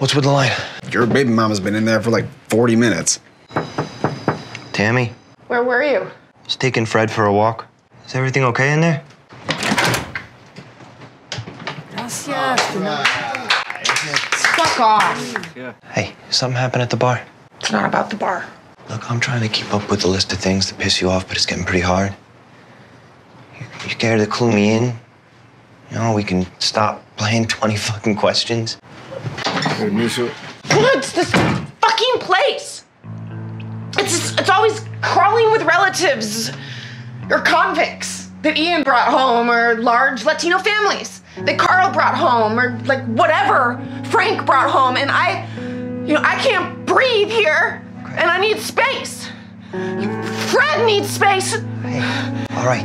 What's with the line? Your baby mama's been in there for like 40 minutes. Tami, Where were you? just taking Fred for a walk. Is everything okay in there? Fuck off. Hey, something happened at the bar? It's not about the bar. Look, I'm trying to keep up with the list of things that piss you off, but it's getting pretty hard. You, you care to clue me in? You know, we can stop playing 20 fucking questions. What's this fucking place? It's it's always crawling with relatives or convicts that Ian brought home or large Latino families that Carl brought home or like whatever Frank brought home and I you know I can't breathe here and I need space. Fred needs space. Hey, All right,